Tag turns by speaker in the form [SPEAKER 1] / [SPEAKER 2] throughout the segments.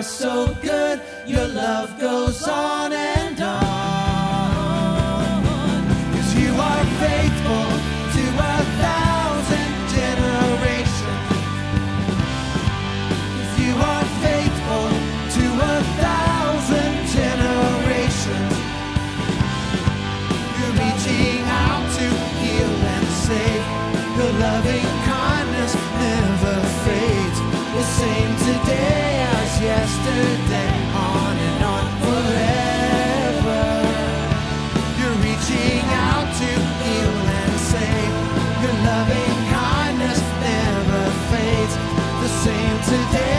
[SPEAKER 1] are so good, your love goes on. loving kindness never fades the same today.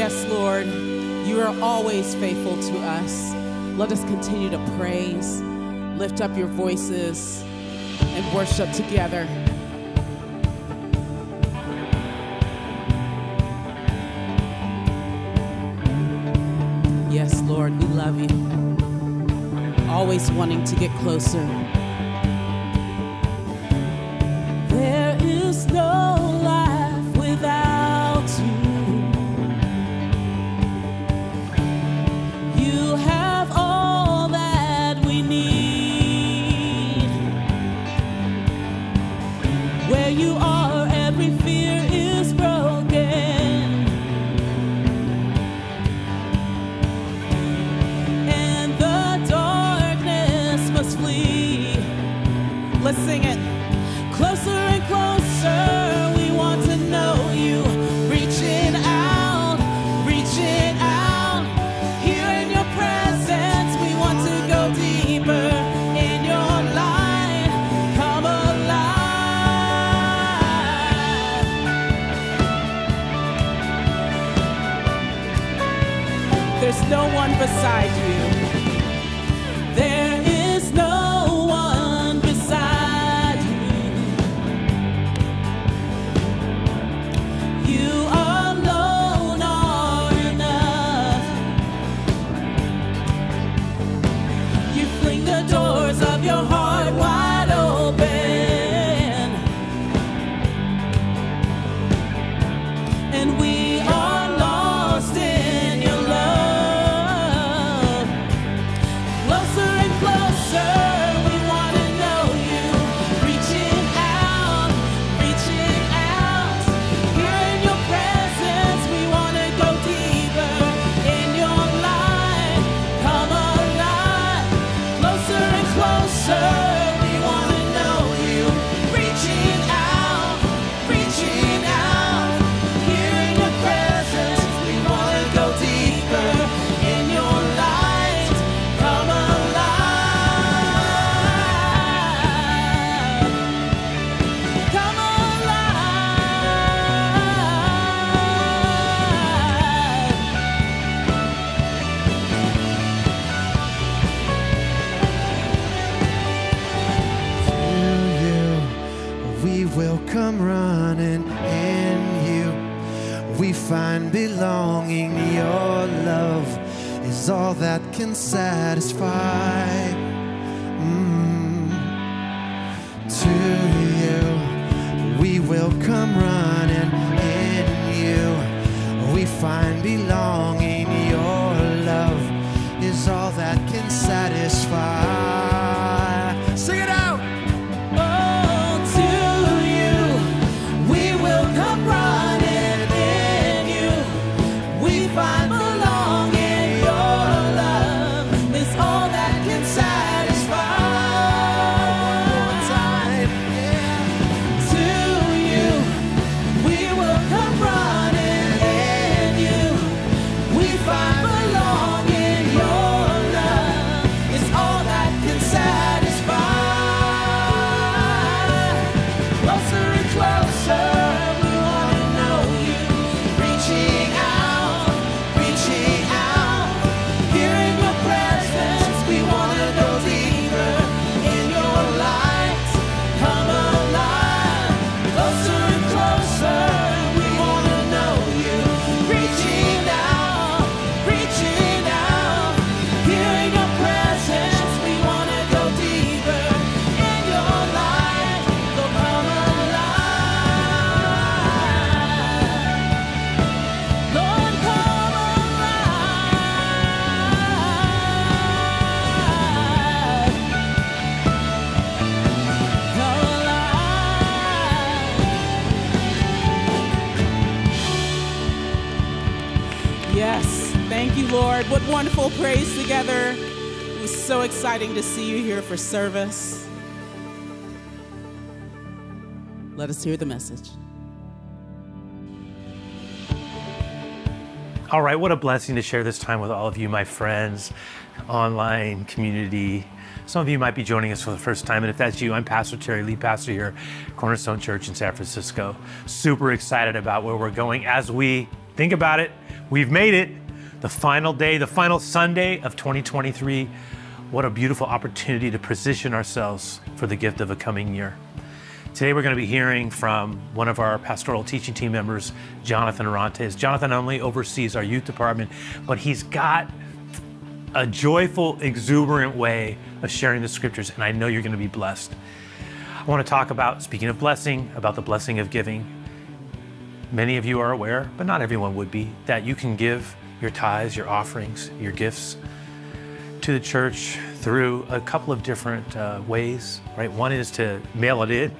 [SPEAKER 2] Yes, Lord, you are always faithful to us. Let us continue to praise, lift up your voices, and worship together. Yes, Lord, we love you. Always wanting to get closer.
[SPEAKER 1] Satisfy. Mm. To you, we will come running in you. We find belonging,
[SPEAKER 2] Wonderful praise together. It was so exciting to see you here for service. Let us hear the message.
[SPEAKER 3] All right, what a blessing to share this time with all of you, my friends, online community. Some of you might be joining us for the first time, and if that's you, I'm Pastor Terry, lead pastor here, Cornerstone Church in San Francisco. Super excited about where we're going as we think about it. We've made it, the final day, the final Sunday of 2023. What a beautiful opportunity to position ourselves for the gift of a coming year. Today we're going to be hearing from one of our pastoral teaching team members, Jonathan Orantes. Jonathan only oversees our youth department, but he's got a joyful, exuberant way of sharing the scriptures, and I know you're going to be blessed. I want to talk about, speaking of blessing, about the blessing of giving. Many of you are aware, but not everyone would be, that you can give your tithes, your offerings, your gifts to the church through a couple of different uh, ways, right? One is to mail it in,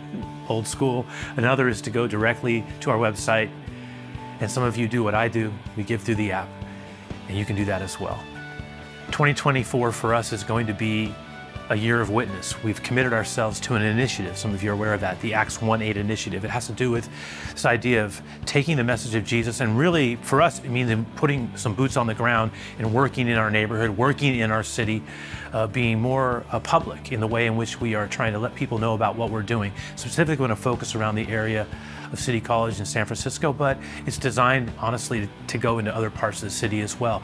[SPEAKER 3] old school. Another is to go directly to our website. And some of you do what I do, we give through the app, and you can do that as well. 2024 for us is going to be a year of witness. We've committed ourselves to an initiative. Some of you are aware of that, the Acts 1 8 initiative. It has to do with this idea of taking the message of Jesus and really, for us, it means putting some boots on the ground and working in our neighborhood, working in our city, uh, being more uh, public in the way in which we are trying to let people know about what we're doing. Specifically, we're going to focus around the area of City College in San Francisco, but it's designed, honestly, to, go into other parts of the city as well.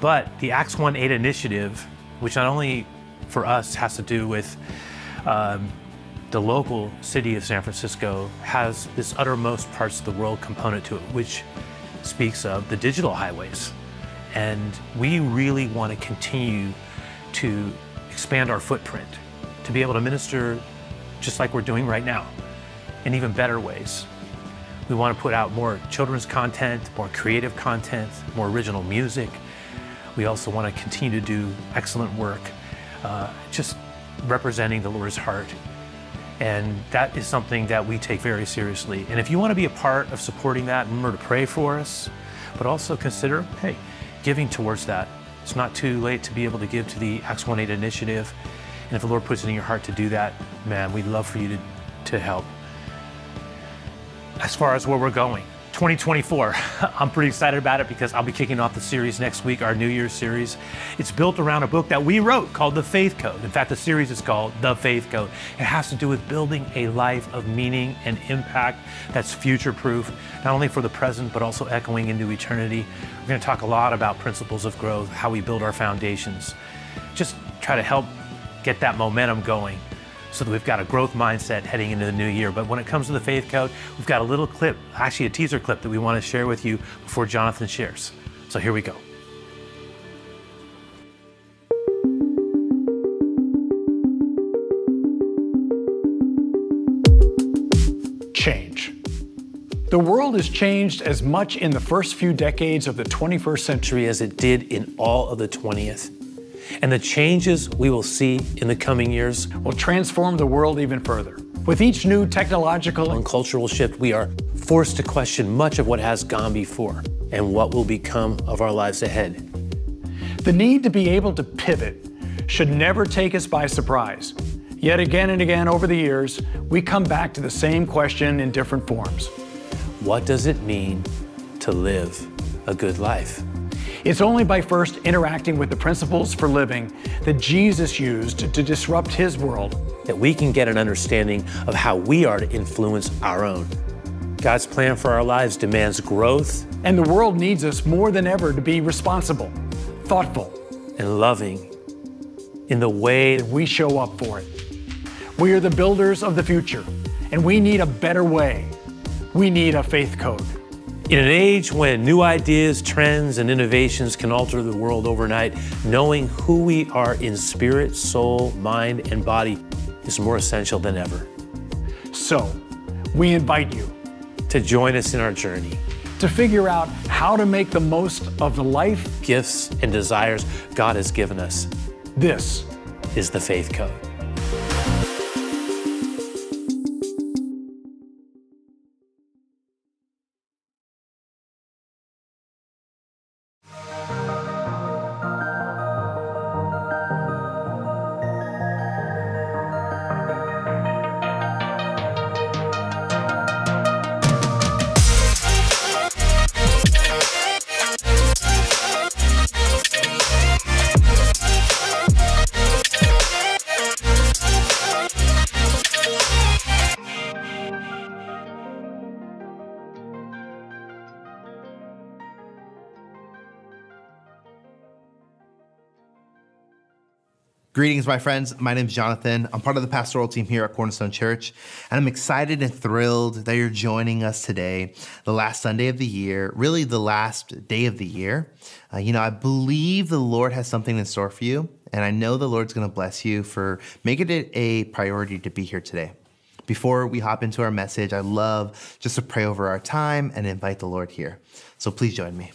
[SPEAKER 3] But the Acts 1 8 initiative, which not only for us has to do with um, the local city of San Francisco, has this uttermost parts of the world component to it, which speaks of the digital highways. And we really want to continue to expand our footprint, to be able to minister just like we're doing right now, in even better ways. We want to put out more children's content, more creative content, more original music. We also want to continue to do excellent work, uh, just representing the Lord's heart. And that is something that we take very seriously. And if you want to be a part of supporting that, remember to pray for us, but also consider, hey, giving towards that. It's not too late to be able to give to the Acts 1 8 initiative. And if the Lord puts it in your heart to do that, man, we'd love for you to, to help. As far as where we're going, 2024, I'm pretty excited about it because I'll be kicking off the series next week, our New Year's series. It's built around a book that we wrote called The Faith Code. In fact, the series is called The Faith Code. It has to do with building a life of meaning and impact that's future proof, not only for the present, but also echoing into eternity. We're going to talk a lot about principles of growth, how we build our foundations, just try to help get that momentum going so that we've got a growth mindset heading into the new year. But when it comes to the faith code, we've got a little clip, actually a teaser clip that we want to share with you before Jonathan shares. So here we go.
[SPEAKER 4] change. The world has changed as much in the first few decades of the 21st century
[SPEAKER 3] as it did in all of the 20th. And the changes we will see in the coming years
[SPEAKER 4] will transform the world even further. With each new technological
[SPEAKER 3] and cultural shift, we are forced to question much of what has gone before and what will become of our lives ahead.
[SPEAKER 4] The need to be able to pivot should never take us by surprise. Yet again and again over the years, we come back to the same question in different forms.
[SPEAKER 3] What does it mean to live a good life?
[SPEAKER 4] It's only by first interacting with the principles for living that Jesus used to disrupt his world
[SPEAKER 3] that we can get an understanding of how we are to influence our own. God's plan for our lives demands growth.
[SPEAKER 4] And the world needs us more than ever to be responsible, thoughtful,
[SPEAKER 3] and loving in the way
[SPEAKER 4] that we show up for it. We are the builders of the future, and we need a better way. We need a faith code.
[SPEAKER 3] In an age when new ideas, trends, and innovations can alter the world overnight, knowing who we are in spirit, soul, mind, and body is more essential than ever.
[SPEAKER 4] So, we invite you
[SPEAKER 3] to join us in our journey
[SPEAKER 4] to figure out how to make the most of the life,
[SPEAKER 3] gifts, and desires God has given us.
[SPEAKER 4] This
[SPEAKER 3] is the Faith Code.
[SPEAKER 5] Greetings, my friends. My name is Jonathan. I'm part of the pastoral team here at Cornerstone Church, and I'm excited and thrilled that you're joining us today, the last Sunday of the year, really the last day of the year. Uh, you know, I believe the Lord has something in store for you, and I know the Lord's going to bless you for making it a priority to be here today. Before we hop into our message, I love just to pray over our time and invite the Lord here. So please join me.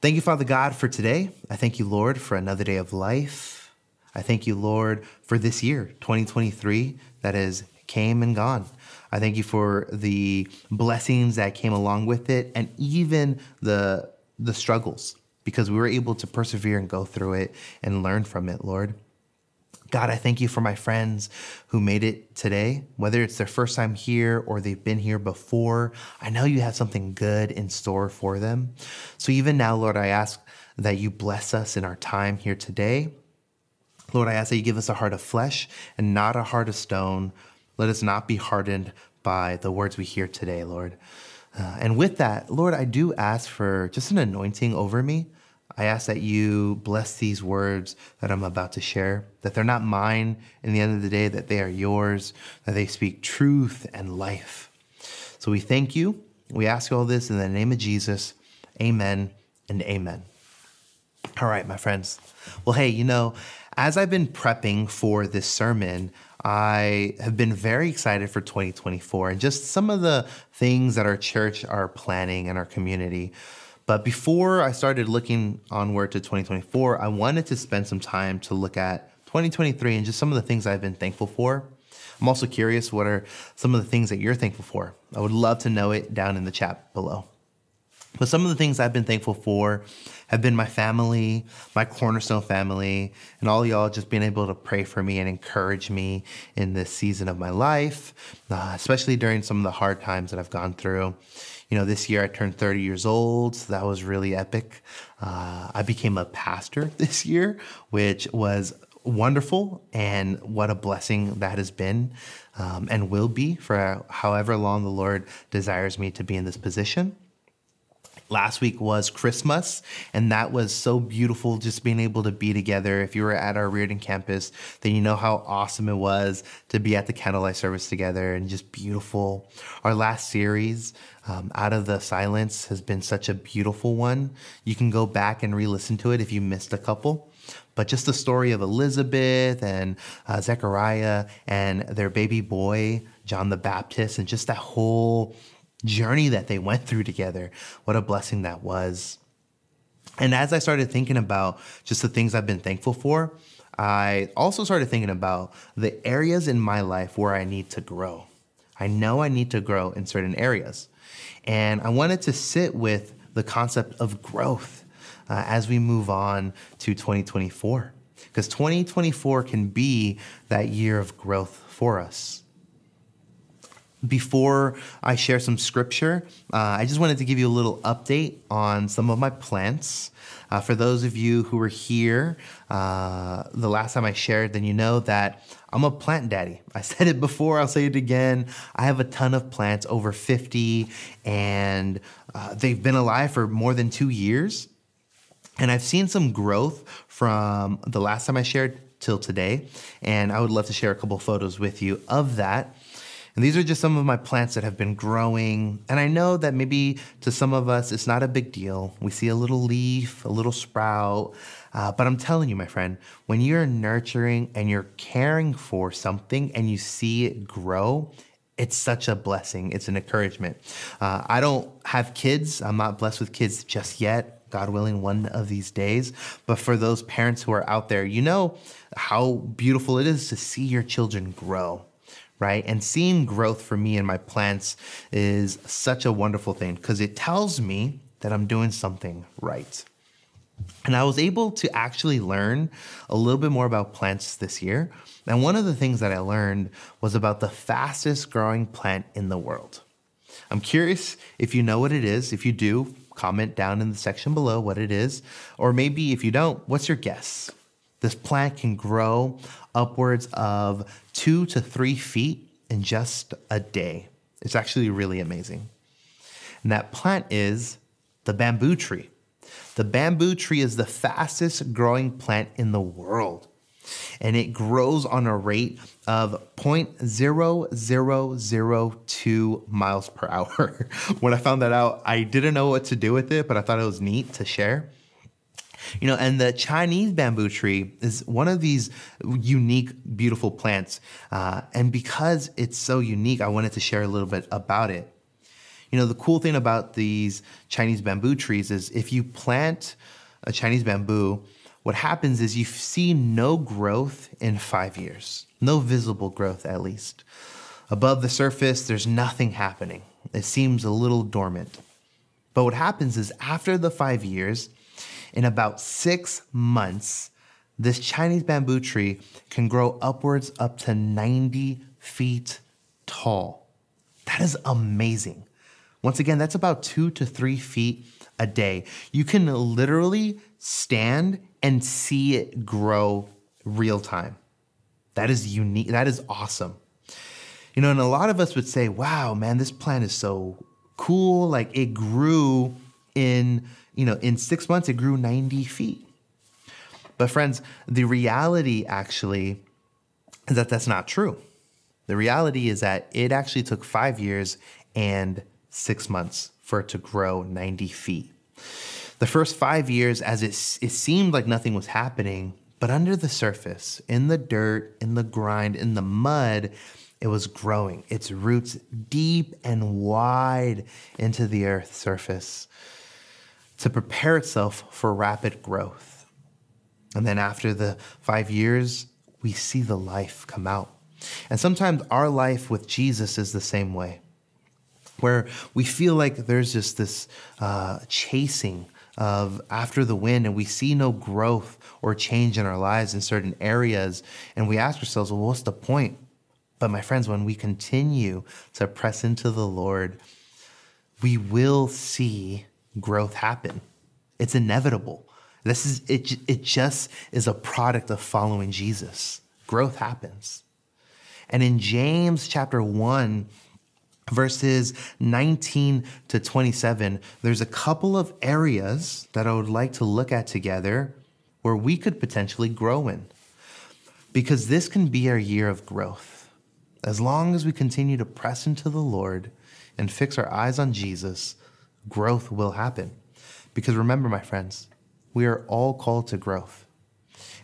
[SPEAKER 5] Thank you, Father God, for today. I thank you, Lord, for another day of life. I thank you, Lord, for this year, 2023, that has came and gone. I thank you for the blessings that came along with it and even the the struggles because we were able to persevere and go through it and learn from it, Lord. God, I thank you for my friends who made it today, whether it's their first time here or they've been here before. I know you have something good in store for them. So even now, Lord, I ask that you bless us in our time here today. Lord, I ask that you give us a heart of flesh and not a heart of stone. Let us not be hardened by the words we hear today, Lord. Uh, and with that, Lord, I do ask for just an anointing over me. I ask that you bless these words that I'm about to share, that they're not mine in the end of the day, that they are yours, that they speak truth and life. So we thank you. We ask you all this in the name of Jesus. Amen and amen. All right, my friends. Well, hey, you know, as I've been prepping for this sermon, I have been very excited for 2024 and just some of the things that our church are planning and our community. But before I started looking onward to 2024, I wanted to spend some time to look at 2023 and just some of the things I've been thankful for. I'm also curious what are some of the things that you're thankful for? I would love to know it down in the chat below. But some of the things I've been thankful for have been my family, my cornerstone family, and all y'all just being able to pray for me and encourage me in this season of my life, uh, especially during some of the hard times that I've gone through. You know, this year I turned 30 years old. So that was really epic. Uh, I became a pastor this year, which was wonderful. And what a blessing that has been um, and will be for however long the Lord desires me to be in this position. Last week was Christmas, and that was so beautiful just being able to be together. If you were at our Reardon campus, then you know how awesome it was to be at the candlelight service together and just beautiful. Our last series, um, Out of the Silence, has been such a beautiful one. You can go back and re listen to it if you missed a couple. But just the story of Elizabeth and uh, Zechariah and their baby boy, John the Baptist, and just that whole journey that they went through together. What a blessing that was. And as I started thinking about just the things I've been thankful for, I also started thinking about the areas in my life where I need to grow. I know I need to grow in certain areas. And I wanted to sit with the concept of growth uh, as we move on to 2024. Because 2024 can be that year of growth for us before I share some scripture, uh, I just wanted to give you a little update on some of my plants. Uh, for those of you who were here uh, the last time I shared, then you know that I'm a plant daddy. I said it before, I'll say it again. I have a ton of plants, over 50, and uh, they've been alive for more than two years. And I've seen some growth from the last time I shared till today. And I would love to share a couple photos with you of that. And these are just some of my plants that have been growing. And I know that maybe to some of us, it's not a big deal. We see a little leaf, a little sprout. Uh, but I'm telling you, my friend, when you're nurturing and you're caring for something and you see it grow, it's such a blessing. It's an encouragement. Uh, I don't have kids. I'm not blessed with kids just yet. God willing, one of these days. But for those parents who are out there, you know how beautiful it is to see your children grow right? And seeing growth for me and my plants is such a wonderful thing because it tells me that I'm doing something right. And I was able to actually learn a little bit more about plants this year. And one of the things that I learned was about the fastest growing plant in the world. I'm curious if you know what it is. If you do, comment down in the section below what it is. Or maybe if you don't, what's your guess? This plant can grow upwards of two to three feet in just a day. It's actually really amazing. And that plant is the bamboo tree. The bamboo tree is the fastest growing plant in the world. And it grows on a rate of 0.0002 miles per hour. when I found that out, I didn't know what to do with it, but I thought it was neat to share. You know, and the Chinese bamboo tree is one of these unique, beautiful plants. Uh, and because it's so unique, I wanted to share a little bit about it. You know, the cool thing about these Chinese bamboo trees is if you plant a Chinese bamboo, what happens is you see no growth in five years, no visible growth at least. Above the surface, there's nothing happening. It seems a little dormant. But what happens is after the five years, in about six months, this Chinese bamboo tree can grow upwards up to 90 feet tall. That is amazing. Once again, that's about two to three feet a day. You can literally stand and see it grow real time. That is unique. That is awesome. You know, and a lot of us would say, wow, man, this plant is so cool. Like it grew in you know, in six months, it grew 90 feet. But, friends, the reality actually is that that's not true. The reality is that it actually took five years and six months for it to grow 90 feet. The first five years, as it, it seemed like nothing was happening, but under the surface, in the dirt, in the grind, in the mud, it was growing. Its roots deep and wide into the earth's surface to prepare itself for rapid growth. And then after the five years, we see the life come out. And sometimes our life with Jesus is the same way, where we feel like there's just this uh, chasing of after the wind, and we see no growth or change in our lives in certain areas. And we ask ourselves, well, what's the point? But my friends, when we continue to press into the Lord, we will see growth happen. It's inevitable. This is it it just is a product of following Jesus. Growth happens. And in James chapter 1 verses 19 to 27, there's a couple of areas that I would like to look at together where we could potentially grow in. Because this can be our year of growth. As long as we continue to press into the Lord and fix our eyes on Jesus, growth will happen. Because remember, my friends, we are all called to growth.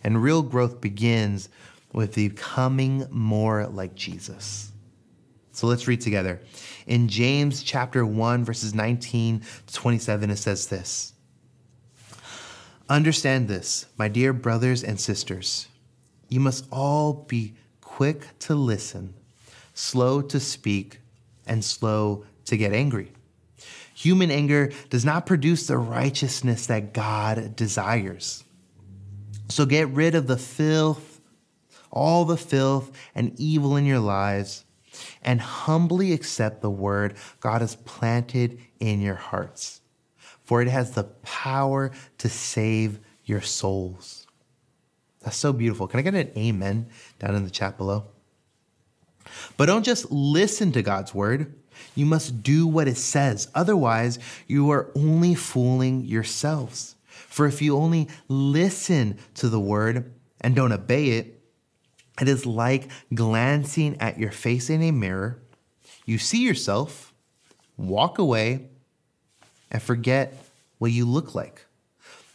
[SPEAKER 5] And real growth begins with becoming more like Jesus. So let's read together. In James chapter 1, verses 19 to 27, it says this Understand this, my dear brothers and sisters. You must all be quick to listen, slow to speak, and slow to get angry. Human anger does not produce the righteousness that God desires. So get rid of the filth, all the filth and evil in your lives and humbly accept the word God has planted in your hearts, for it has the power to save your souls. That's so beautiful. Can I get an amen down in the chat below? But don't just listen to God's word. You must do what it says. Otherwise, you are only fooling yourselves. For if you only listen to the word and don't obey it, it is like glancing at your face in a mirror. You see yourself, walk away, and forget what you look like.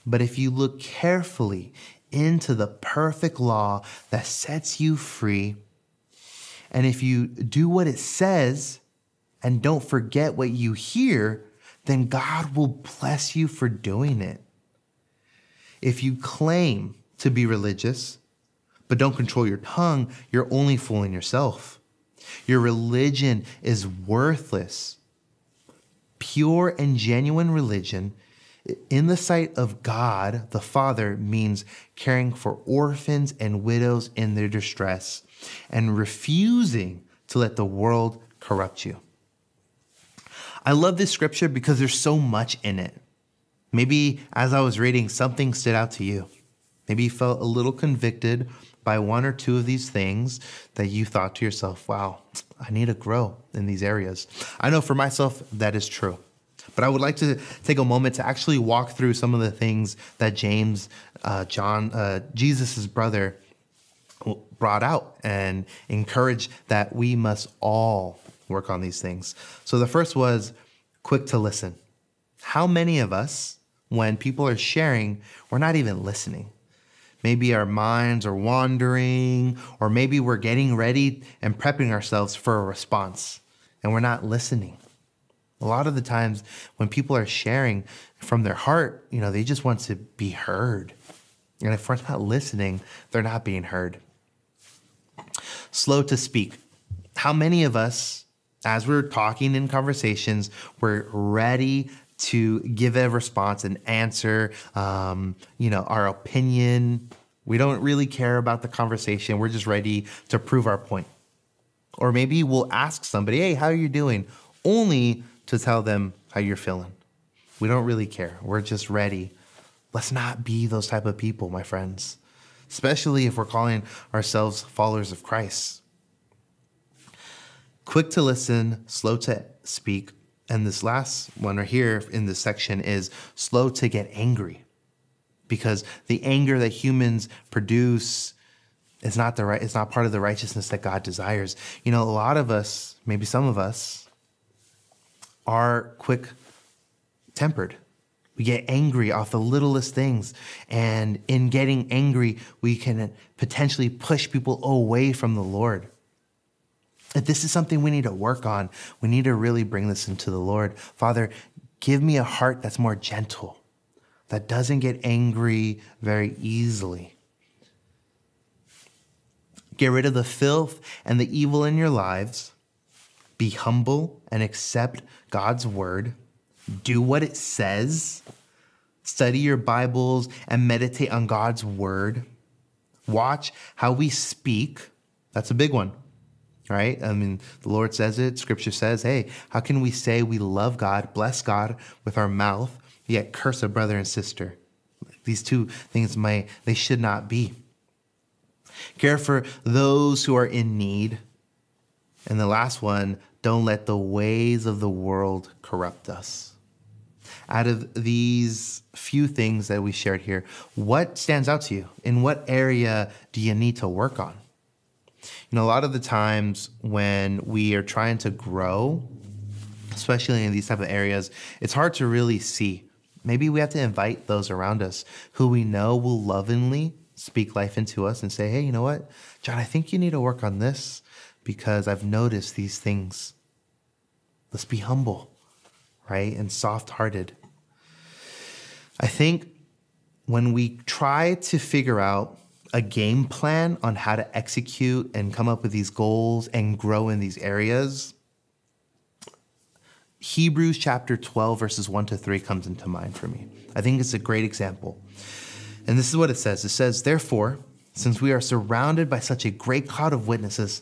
[SPEAKER 5] But if you look carefully into the perfect law that sets you free, and if you do what it says and don't forget what you hear, then God will bless you for doing it. If you claim to be religious, but don't control your tongue, you're only fooling yourself. Your religion is worthless. Pure and genuine religion, in the sight of God the Father, means caring for orphans and widows in their distress and refusing to let the world corrupt you. I love this scripture because there's so much in it. Maybe as I was reading, something stood out to you. Maybe you felt a little convicted by one or two of these things that you thought to yourself, wow, I need to grow in these areas. I know for myself that is true. But I would like to take a moment to actually walk through some of the things that James, uh, John, uh, Jesus' brother, brought out and encouraged that we must all work on these things. So the first was quick to listen. How many of us, when people are sharing, we're not even listening? Maybe our minds are wandering, or maybe we're getting ready and prepping ourselves for a response and we're not listening. A lot of the times when people are sharing from their heart, you know, they just want to be heard. And if we're not listening, they're not being heard. Slow to speak. How many of us, as we're talking in conversations, we're ready to give a response and answer, um, you know, our opinion. We don't really care about the conversation. We're just ready to prove our point. Or maybe we'll ask somebody, hey, how are you doing? Only to tell them how you're feeling. We don't really care. We're just ready. Let's not be those type of people, my friends, especially if we're calling ourselves followers of Christ. Quick to listen, slow to speak, and this last one right here in this section is slow to get angry. Because the anger that humans produce is not the right it's not part of the righteousness that God desires. You know, a lot of us, maybe some of us, are quick tempered. We get angry off the littlest things. And in getting angry, we can potentially push people away from the Lord. If this is something we need to work on, we need to really bring this into the Lord. Father, give me a heart that's more gentle, that doesn't get angry very easily. Get rid of the filth and the evil in your lives. Be humble and accept God's word. Do what it says. Study your Bibles and meditate on God's word. Watch how we speak. That's a big one right? I mean, the Lord says it, scripture says, hey, how can we say we love God, bless God with our mouth, yet curse a brother and sister? These two things may, they should not be. Care for those who are in need. And the last one, don't let the ways of the world corrupt us. Out of these few things that we shared here, what stands out to you? In what area do you need to work on? You know, a lot of the times when we are trying to grow, especially in these type of areas, it's hard to really see. Maybe we have to invite those around us who we know will lovingly speak life into us and say, hey, you know what, John, I think you need to work on this because I've noticed these things. Let's be humble, right? And soft hearted. I think when we try to figure out a game plan on how to execute and come up with these goals and grow in these areas, Hebrews chapter 12, verses 1 to 3 comes into mind for me. I think it's a great example. And this is what it says it says, Therefore, since we are surrounded by such a great cloud of witnesses,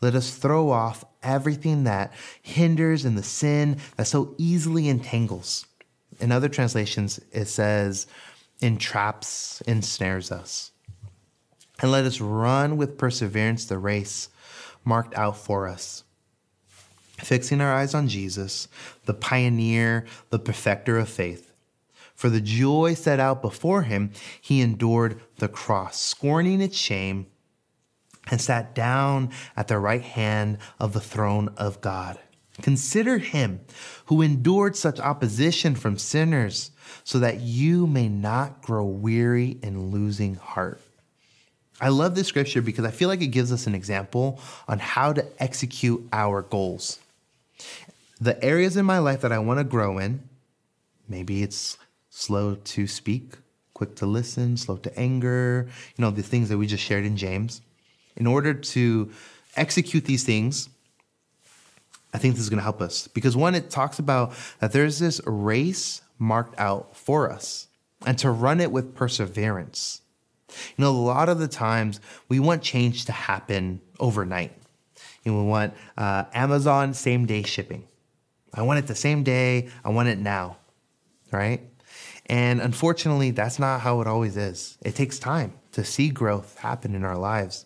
[SPEAKER 5] let us throw off everything that hinders and the sin that so easily entangles. In other translations, it says, entraps, ensnares us. And let us run with perseverance the race marked out for us fixing our eyes on Jesus, the pioneer, the perfecter of faith. For the joy set out before him, he endured the cross, scorning its shame, and sat down at the right hand of the throne of God. Consider him who endured such opposition from sinners, so that you may not grow weary in losing heart. I love this scripture because I feel like it gives us an example on how to execute our goals the areas in my life that I want to grow in, maybe it's slow to speak, quick to listen, slow to anger, you know, the things that we just shared in James. In order to execute these things, I think this is going to help us because one, it talks about that there's this race marked out for us and to run it with perseverance. You know, a lot of the times we want change to happen overnight. And we want uh, Amazon same day shipping. I want it the same day. I want it now, right? And unfortunately, that's not how it always is. It takes time to see growth happen in our lives.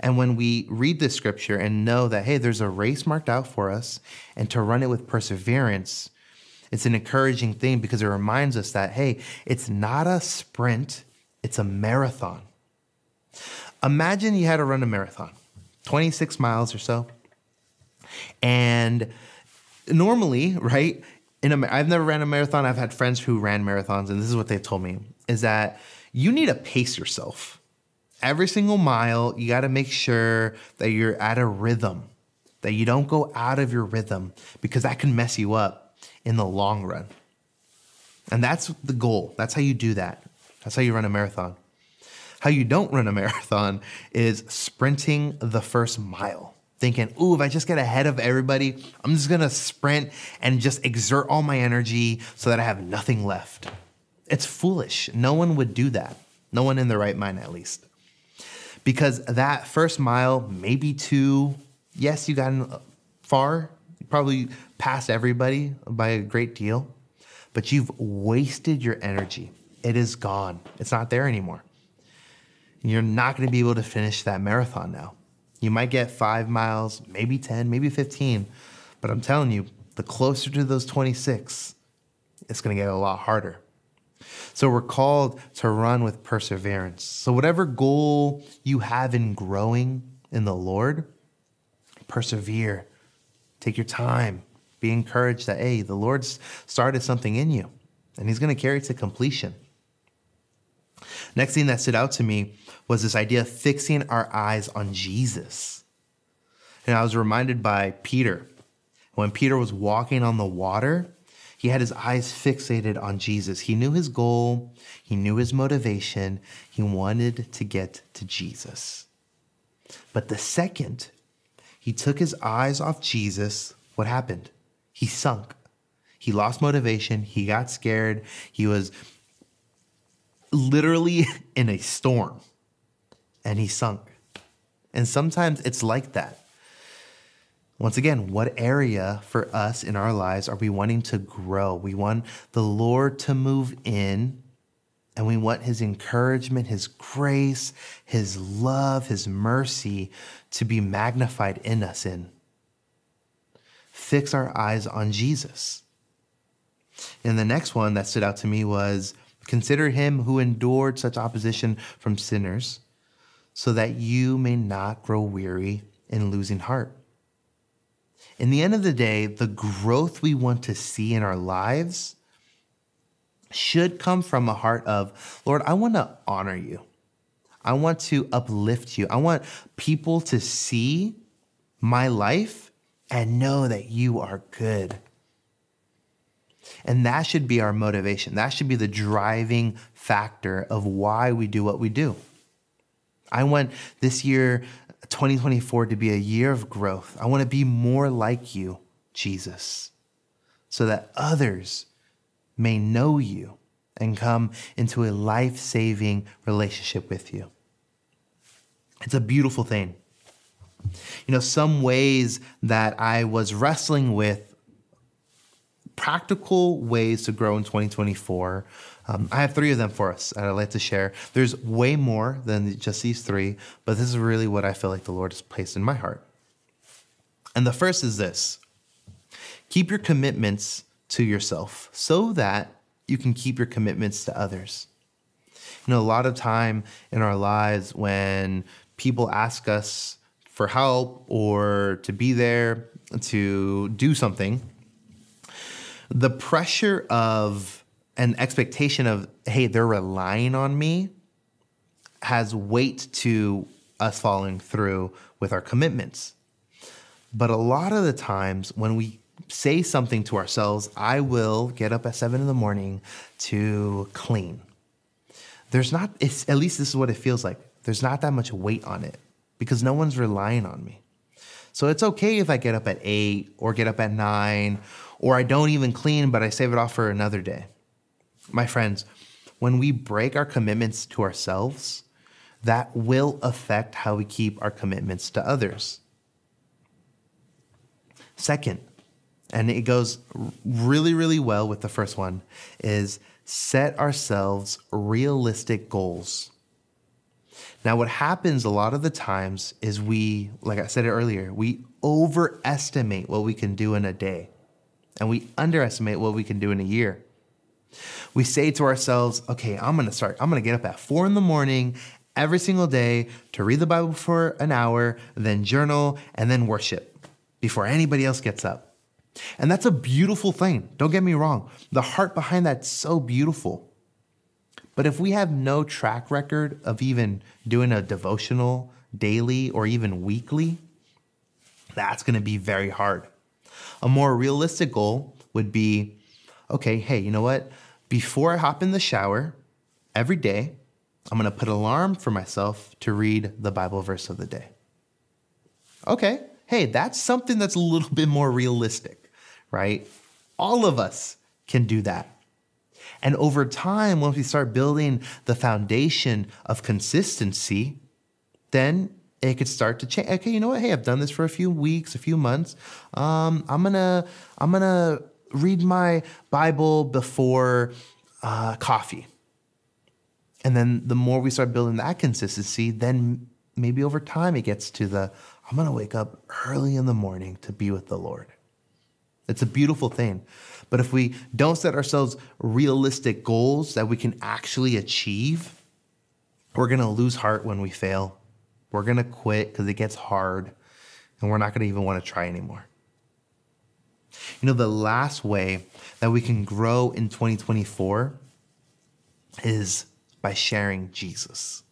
[SPEAKER 5] And when we read this scripture and know that, hey, there's a race marked out for us and to run it with perseverance, it's an encouraging thing because it reminds us that, hey, it's not a sprint, it's a marathon. Imagine you had to run a marathon, 26 miles or so. And normally, right? In a, I've never ran a marathon. I've had friends who ran marathons, and this is what they've told me: is that you need to pace yourself. Every single mile, you got to make sure that you're at a rhythm, that you don't go out of your rhythm, because that can mess you up in the long run. And that's the goal. That's how you do that. That's how you run a marathon. How you don't run a marathon is sprinting the first mile thinking, ooh, if I just get ahead of everybody, I'm just gonna sprint and just exert all my energy so that I have nothing left. It's foolish. No one would do that. No one in their right mind, at least. Because that first mile, maybe two, yes, you got uh, far, you probably passed everybody by a great deal, but you've wasted your energy. It is gone, it's not there anymore. You're not gonna be able to finish that marathon now. You might get five miles, maybe 10, maybe 15. But I'm telling you, the closer to those 26, it's going to get a lot harder. So we're called to run with perseverance. So, whatever goal you have in growing in the Lord, persevere. Take your time. Be encouraged that, hey, the Lord's started something in you and He's going to carry it to completion. Next thing that stood out to me was this idea of fixing our eyes on Jesus. And I was reminded by Peter. When Peter was walking on the water, he had his eyes fixated on Jesus. He knew his goal, he knew his motivation. He wanted to get to Jesus. But the second he took his eyes off Jesus, what happened? He sunk. He lost motivation. He got scared. He was literally in a storm and he sunk. And sometimes it's like that. Once again, what area for us in our lives are we wanting to grow? We want the Lord to move in And we want his encouragement, his grace, his love, his mercy to be magnified in us in. Fix our eyes on Jesus. And the next one that stood out to me was consider him who endured such opposition from sinners, so that you may not grow weary in losing heart. In the end of the day, the growth we want to see in our lives should come from a heart of, Lord, I want to honor you. I want to uplift you. I want people to see my life and know that you are good. And that should be our motivation. That should be the driving factor of why we do what we do. I want this year, 2024, to be a year of growth. I want to be more like you, Jesus, so that others may know you and come into a life saving relationship with you. It's a beautiful thing. You know, some ways that I was wrestling with practical ways to grow in 2024. Um, I have three of them for us, and I'd like to share. There's way more than just these three, but this is really what I feel like the Lord has placed in my heart. And the first is this keep your commitments to yourself so that you can keep your commitments to others. You know, a lot of time in our lives when people ask us for help or to be there to do something, the pressure of an expectation of, hey, they're relying on me has weight to us following through with our commitments. But a lot of the times when we say something to ourselves, I will get up at seven in the morning to clean. There's not, it's, at least this is what it feels like. There's not that much weight on it because no one's relying on me. So it's okay if I get up at eight or get up at nine or I don't even clean, but I save it off for another day. My friends, when we break our commitments to ourselves, that will affect how we keep our commitments to others. Second, and it goes really, really well with the first one, is set ourselves realistic goals. Now, what happens a lot of the times is we, like I said earlier, we overestimate what we can do in a day and we underestimate what we can do in a year. We say to ourselves, okay, I'm gonna start, I'm gonna get up at four in the morning every single day to read the Bible for an hour, then journal, and then worship before anybody else gets up. And that's a beautiful thing. Don't get me wrong. The heart behind that's so beautiful. But if we have no track record of even doing a devotional daily or even weekly, that's going to be very hard. A more realistic goal would be okay, hey, you know what? Before I hop in the shower every day, I'm going to put an alarm for myself to read the Bible verse of the day. Okay, hey, that's something that's a little bit more realistic, right? All of us can do that. And over time, once we start building the foundation of consistency, then it could start to change. Okay, you know what? Hey, I've done this for a few weeks, a few months. Um, I'm gonna I'm gonna read my Bible before uh, coffee. And then the more we start building that consistency, then maybe over time it gets to the I'm gonna wake up early in the morning to be with the Lord. It's a beautiful thing. But if we don't set ourselves realistic goals that we can actually achieve, we're going to lose heart when we fail. We're going to quit because it gets hard and we're not going to even want to try anymore. You know, the last way that we can grow in 2024 is by sharing Jesus.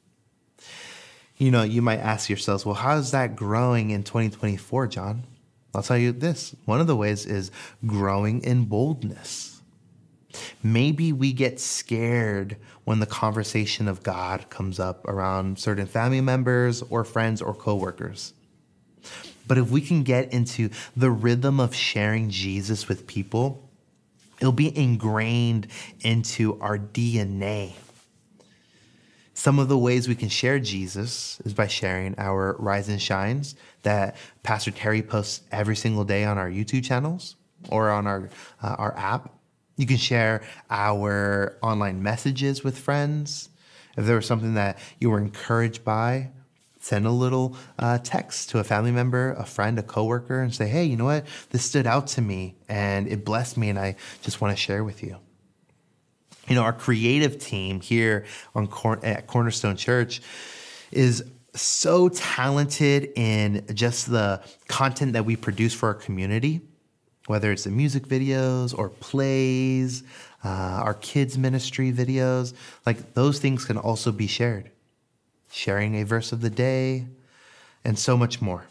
[SPEAKER 5] You know, you might ask yourselves, well, how is that growing in 2024, John? I'll tell you this one of the ways is growing in boldness. Maybe we get scared when the conversation of God comes up around certain family members or friends or coworkers. But if we can get into the rhythm of sharing Jesus with people, it'll be ingrained into our DNA. Some of the ways we can share Jesus is by sharing our Rise and Shines that Pastor Terry posts every single day on our YouTube channels or on our, uh, our app. You can share our online messages with friends. If there was something that you were encouraged by, send a little uh, text to a family member, a friend, a coworker, and say, "Hey, you know what? This stood out to me, and it blessed me, and I just want to share with you." You know, our creative team here on Cor- at Cornerstone Church is so talented in just the content that we produce for our community, whether it's the music videos or plays, uh, our kids' ministry videos. Like those things can also be shared. Sharing a verse of the day, and so much more.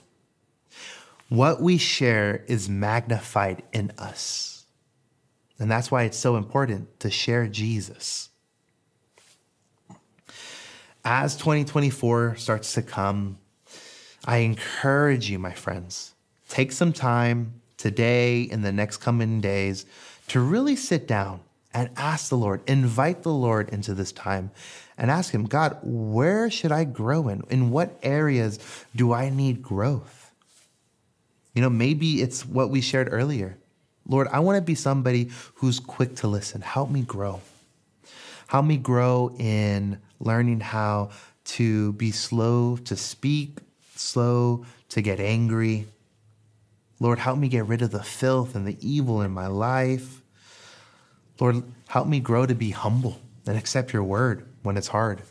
[SPEAKER 5] What we share is magnified in us. And that's why it's so important to share Jesus as 2024 starts to come, I encourage you, my friends, take some time today and the next coming days to really sit down and ask the Lord, invite the Lord into this time and ask Him, God, where should I grow in? In what areas do I need growth? You know, maybe it's what we shared earlier. Lord, I want to be somebody who's quick to listen. Help me grow. Help me grow in learning how to be slow to speak, slow to get angry. Lord, help me get rid of the filth and the evil in my life. Lord, help me grow to be humble and accept your word when it's hard.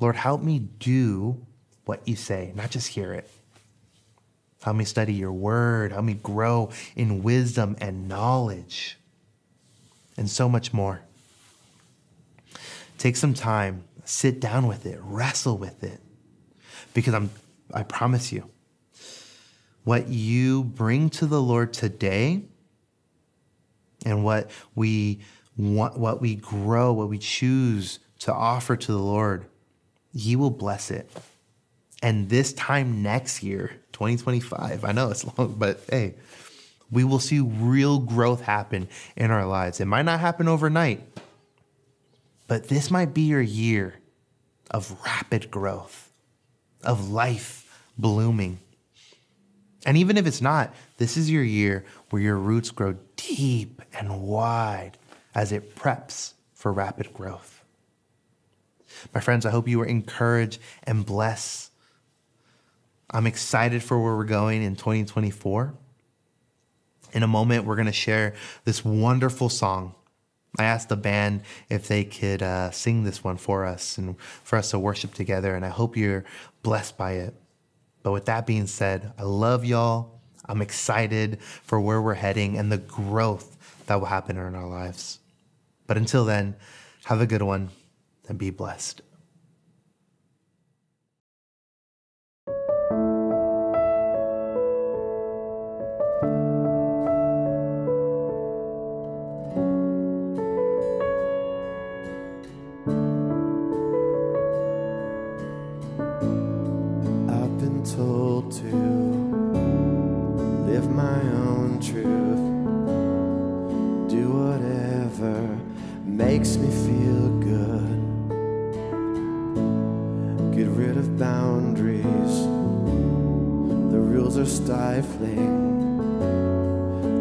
[SPEAKER 5] Lord, help me do what you say, not just hear it. Help me study your word. Help me grow in wisdom and knowledge and so much more. Take some time, sit down with it, wrestle with it. Because I'm I promise you, what you bring to the Lord today and what we want, what we grow, what we choose to offer to the Lord, He will bless it. And this time next year, 2025, I know it's long, but hey, we will see real growth happen in our lives. It might not happen overnight, but this might be your year of rapid growth, of life blooming. And even if it's not, this is your year where your roots grow deep and wide as it preps for rapid growth. My friends, I hope you are encouraged and blessed. I'm excited for where we're going in 2024. In a moment, we're going to share this wonderful song I asked the band if they could uh, sing this one for us and for us to worship together, and I hope you're blessed by it. But with that being said, I love y'all. I'm excited for where we're heading and the growth that will happen in our lives. But until then, have a good one and be blessed.
[SPEAKER 1] scared of boundaries. The rules are stifling.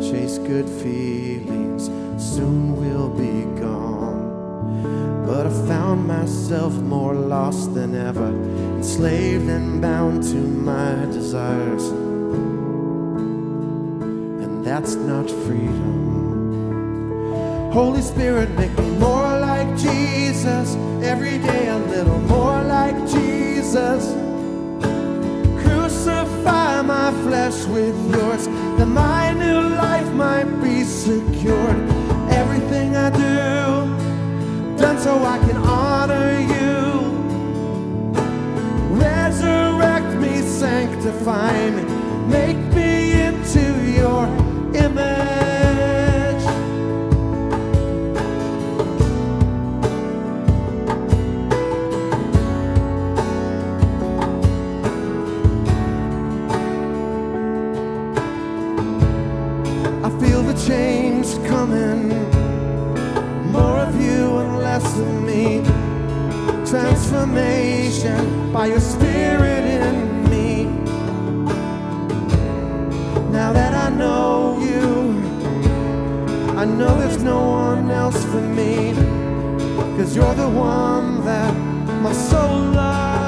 [SPEAKER 1] Chase good feelings, soon we'll be gone. But I found myself more lost than ever, enslaved and bound to my desires. And that's not freedom. Holy Spirit, make me more like Jesus. Every day a little more like Jesus. Jesus. Crucify my flesh with yours, that my new life might be secured. Everything I do, done so I can honor you. Resurrect me, sanctify me, make by your spirit in me. Now that I know you, I know there's no one else for me. Cause you're the one that my soul loves.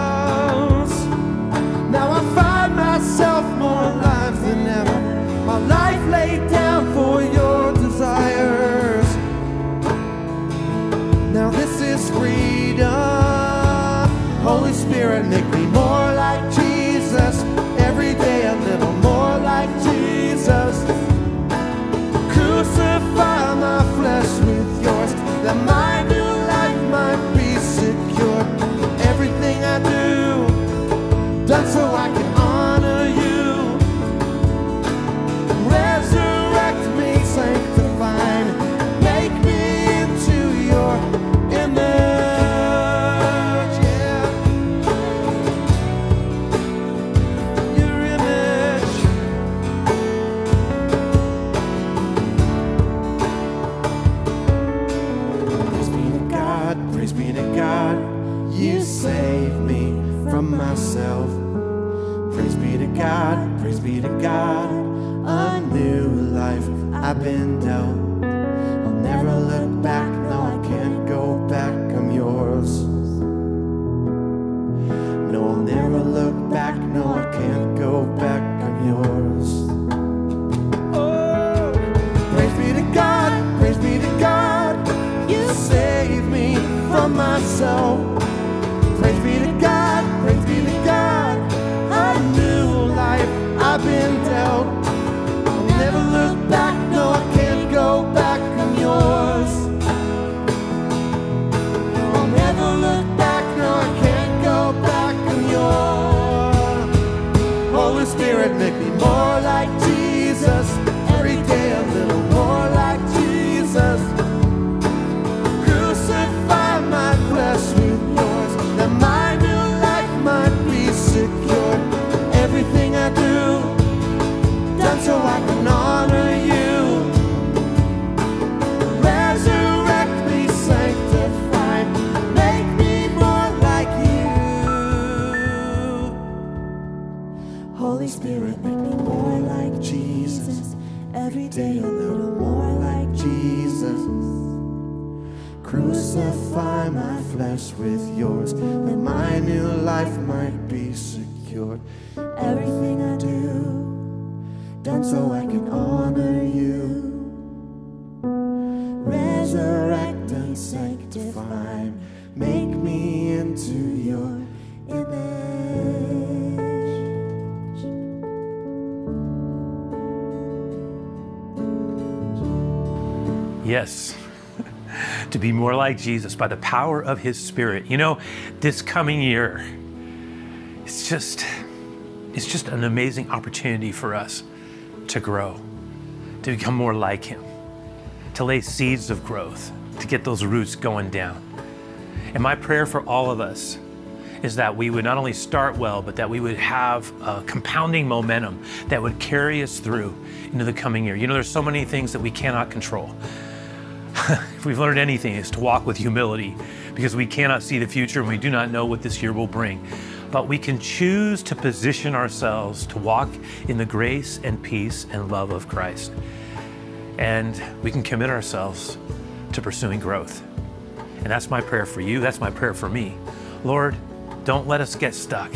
[SPEAKER 3] Yes. to be more like Jesus by the power of his spirit. You know, this coming year, it's just it's just an amazing opportunity for us to grow, to become more like him, to lay seeds of growth, to get those roots going down. And my prayer for all of us is that we would not only start well, but that we would have a compounding momentum that would carry us through into the coming year. You know, there's so many things that we cannot control. If we've learned anything, is to walk with humility because we cannot see the future and we do not know what this year will bring. But we can choose to position ourselves to walk in the grace and peace and love of Christ. And we can commit ourselves to pursuing growth. And that's my prayer for you. That's my prayer for me. Lord, don't let us get stuck.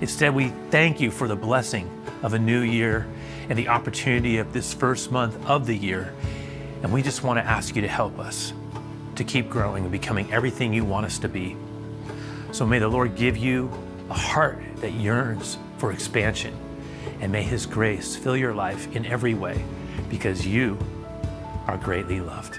[SPEAKER 3] Instead, we thank you for the blessing of a new year and the opportunity of this first month of the year. And we just want to ask you to help us to keep growing and becoming everything you want us to be. So may the Lord give you a heart that yearns for expansion. And may His grace fill your life in every way because you are greatly loved.